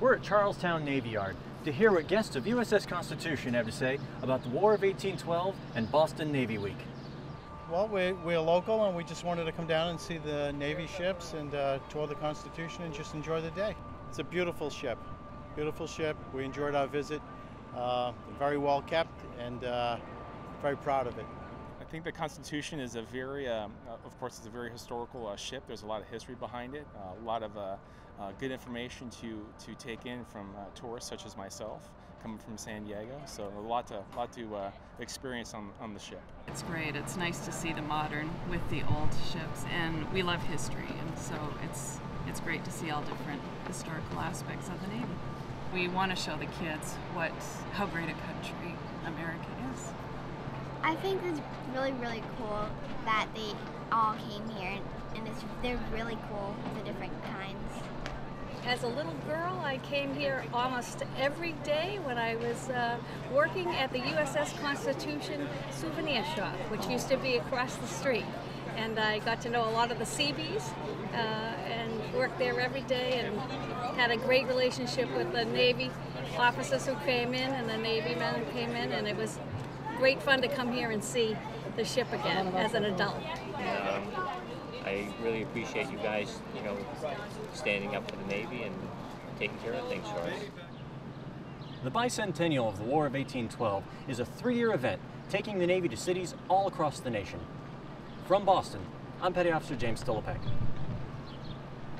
We're at Charlestown Navy Yard to hear what guests of USS Constitution have to say about the War of 1812 and Boston Navy Week. Well, we, we're local and we just wanted to come down and see the Navy ships and uh, tour the Constitution and just enjoy the day. It's a beautiful ship, beautiful ship. We enjoyed our visit. Uh, very well kept and uh, very proud of it. I think the Constitution is a very, um, of course, it's a very historical uh, ship. There's a lot of history behind it, uh, a lot of good information to, to take in from tourists such as myself coming from San Diego. So a lot to, lot to experience on, on the ship. It's great. It's nice to see the modern with the old ships, and we love history, and so it's it's great to see all different historical aspects of the Navy. We want to show the kids what how great a country America is. I think it's really, really cool that they all came here, and it's, they're really cool, the different kinds. As a little girl, I came here almost every day when I was uh, working at the USS Constitution souvenir shop, which used to be across the street. And I got to know a lot of the Seabees uh, and worked there every day and had a great relationship with the Navy officers who came in and the Navy men who came in, and it was great fun to come here and see the ship again as an adult. Um, I really appreciate you guys, you know, standing up for the Navy and taking care of things for us. The bicentennial of the War of 1812 is a three-year event taking the Navy to cities all across the nation. From Boston, I'm Petty Officer James Stolopek.